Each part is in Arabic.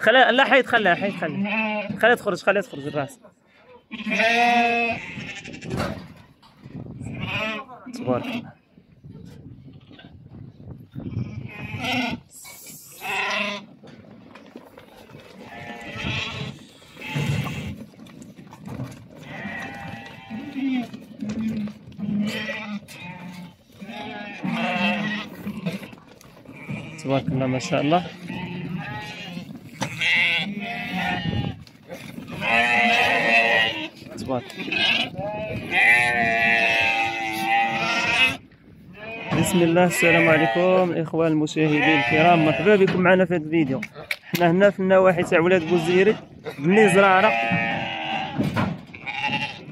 خلا لا حيد خليها حيد خليها. خليها تخرج خليها تخرج الراس. تبارك الله. تبارك الله ما شاء الله. تبارك بسم الله السلام عليكم الاخوان المشاهدين الكرام. مرحبا بكم معنا في هذا الفيديو. حنا هنا في النواحي تاع ولاد بوزيري بني زراره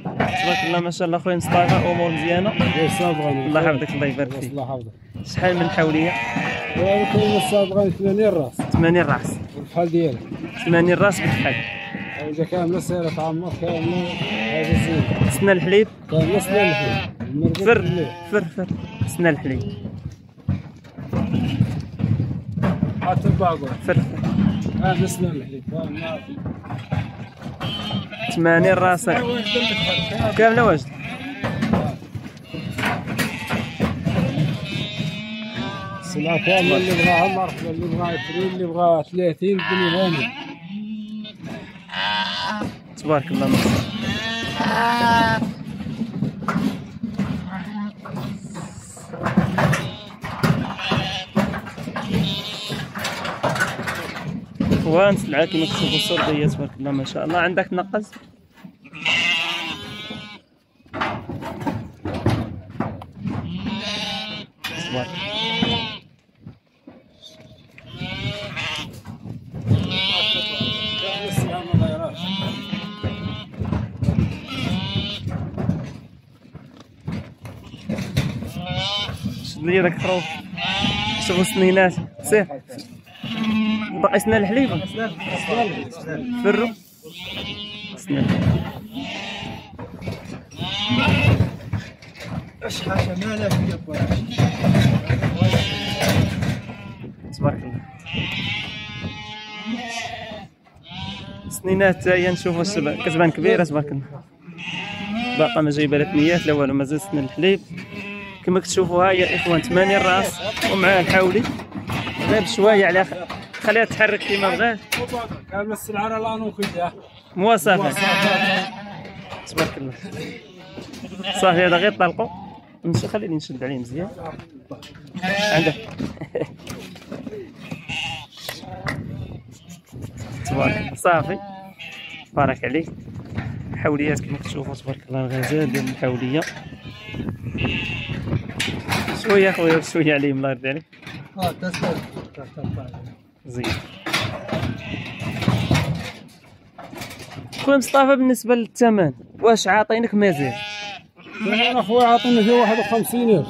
تبارك الله ما شاء الله خويا مصطفى أمور مزيانة. الله الله يحفظك الله يبارك فيك. الله يحفظك. شحال من حوليه كاين الصابغه 80 راس. 80 راس. والفحال ديالها 80 راس بالفحل حوجه كامله سيره تعمر كامله هذا زين سنا الحليب. الحين المربوط فر. فر فر. سنا الحليب. حتى الباقور فر فر. هذا الحين كامله 80 راس كاملة واجد السلعه كامله اللي بغاها مرحبا اللي بغاها 20 اللي بغاها 30 الدنيا هانيه تبارك الله. ما شاء الله اخوان سلعة كيما كتشوفوا السردية تبارك الله ما شاء الله. عندك تنقز تبارك كامله لي داك الخروف شوفوا السنينات سير باقي سنان الحليب فرو. سنان اشحال مالك يا تبارك الله. سنينات حتى هي الشباب كتبان كبيرة تبارك الله. باقا ما جايبه لا ثنيات لا والو مازال سنان الحليب. كما كتشوفوا ها هي الإخوان 80 راس ومعاه الحولي غير بشوية على خ- خليها تحرك كيما بغات. كامله السلعه راه لا نوخذها مواصفة. تبارك الله. صافي هذا غير طلقوا نمشي خليني نشد عليه مزيان. عندك تبارك الله. صافي. بارك عليك. حوليات كما كتشوفوا تبارك الله الغزال ديال الحوليه شوية خويا شوية عليهم الله يرضي عليك آه تسلم زين. خويا مصطفى بالنسبة للثمن واش عاطينك مازال أنا اخويا عاطيني فيه 51000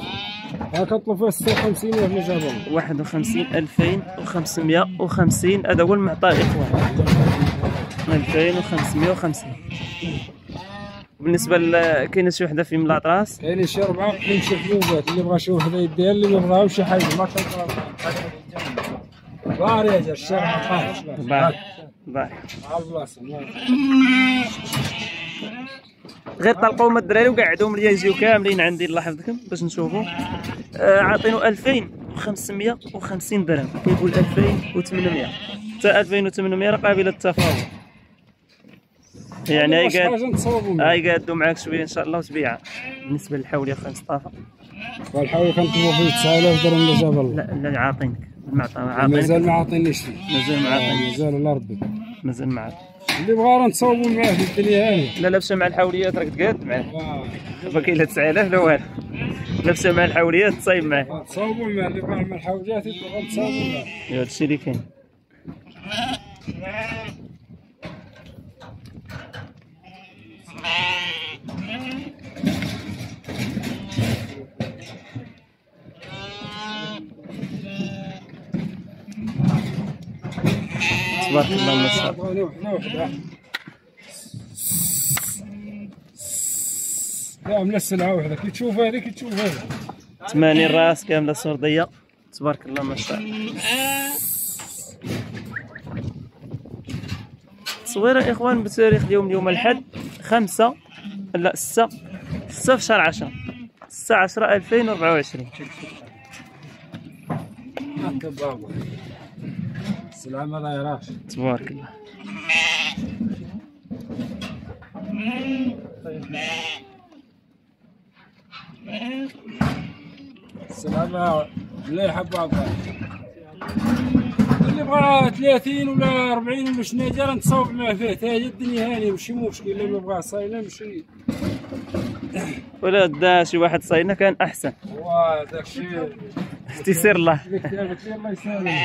ها كطلب فيه 56000 ما جاب الله 51 2550 هذا هو المعطى اخوان 2550 بالنسبة ل كاينة شي وحدة في ملاطراس كاين شي أربعة كاين شي حبوبات اللي بغى شي وحده يديها اللي ما بغاهمش شي حاجة ما كنقرا بار يا جا الشارع ما غير طلقوا هما الدراري وقعدوا لي يجيو كاملين عندي الله يحفظكم باش نشوفوا. آه عاطينو 2550 درهم كيقول 2800 حتى 2800 راه قابله للتفاوض. يعني نتصاوبوا منها. هاي قادوا معاك شوية إن شاء الله وتبيعها بالنسبة للحول يا خويا مصطفى. والحاول كنطلبوا فيه 9000 درهم ما جاب الله. لا لا عاطينك. المعطى عاطينك. مازال ما عاطينيش فيه مازال ما عاطينك مازال الله ربي مازال ما عاطينك اللي بغا راه نتصاوبوا معاه في الدنيا هاني. لا لابسه مع الحوليات راك تقاد معاه. آه. ما كاين لا 9000 لا والو. لابسه مع الحوليات تصايب معاه. نتصاوبوا معاه. اللي بغا مع الحوجات يبغى نتصاوبوا معاه. هذا الشيء اللي كاين. تبارك الله وحده لا من السلعه وحده كي تشوف هذه كي تشوف هذه 80 راس كامله سردية. تبارك الله ما شاء الله. التصويره إخوان بالتاريخ ديالهم اليوم الحد خمسة لا ستة ستة في شهر عشرة. ستة عشرة ألفين وربعة وعشرين. السلام ما دايراش تبارك الله. السلام مليح بابا اللي بغى 30 ولا 40 ولا شنو جا نتصاوب معاه فيه. تا هي الدنيا هانيه ماشي مشكل اللي ما بغاه صايلة ماشي ولا دا شي واحد صاينا كان أحسن. واه داك الشيء. تيسير الله الله يسلمك.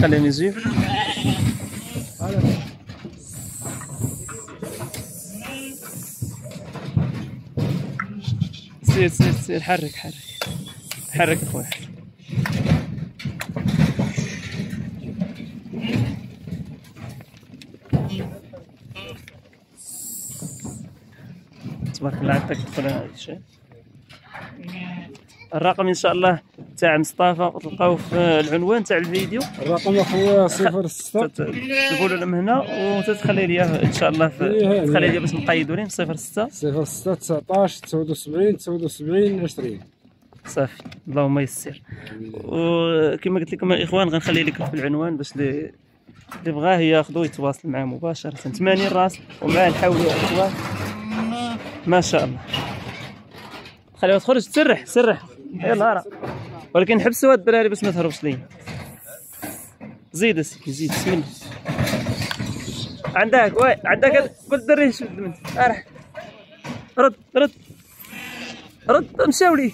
خليهم يجيب سير سير سير حرك حرك. حرك اخويا تبارك الله الشيء الرقم إن شاء الله. تاع مصطفى تلقاوه في العنوان تاع الفيديو. الرقم اخويا 06 تقولوا لهم هنا وتتخلي لي إن شاء الله في تخلي لي باش نقيدوا لهم 06 06 19 79 79 20 صافي. اللهم يسر. وكما قلت لكم الاخوان غنخلي لكم في العنوان باش اللي اللي بغاه ياخذوا يتواصل معاه مباشرة. 80 راس ومع الحول والاخوان ما شاء الله. خليها تخرج سرح سرح يلا راه ولكن حبسوا هاد الدراري باش ما تهربش ليا زيد اسيدي زيد بسم الله. عندك وي عندك كل دري شد منت. أرح. رد رد. رد مشاو ليه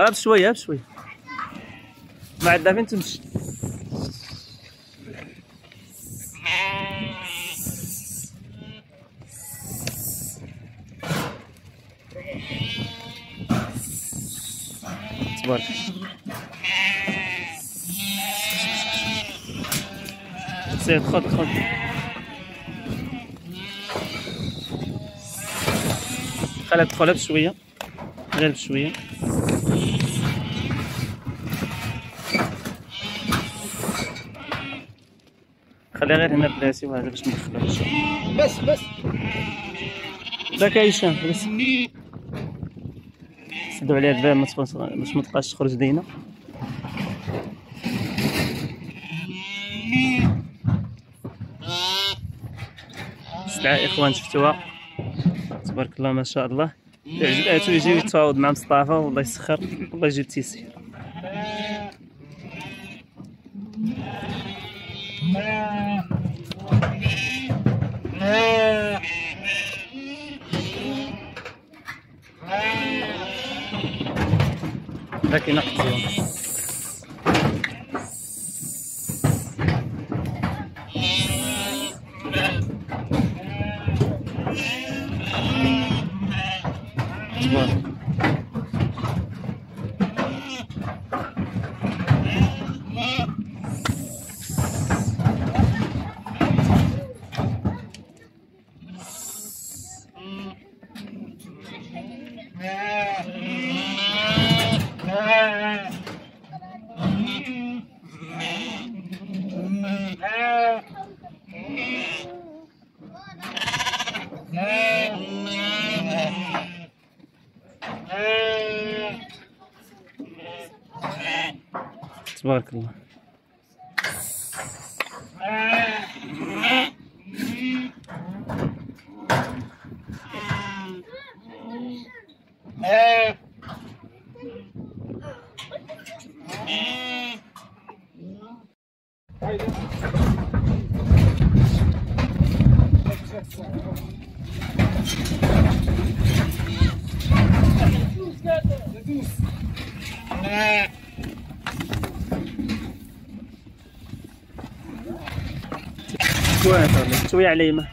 آه بشوية عندها فين تمشي تبارك سيد خذ خذ خليها تدخل بشوية غير بشوية. خليها غير هنا بلاسي وهذا باش الله بس بس. ذاك هشام بس. سدوا عليها الباب ما باش ما تبقاش تخرج دينا. سبعة إخوان شفتوها. تبارك الله ما شاء الله. اللي عجباتو يجي يتفاوض مع مصطفى والله يسخر والله يجيب التيسير ذاك ينقص اليوم تبارك تبارك الله شوية شوية عليمة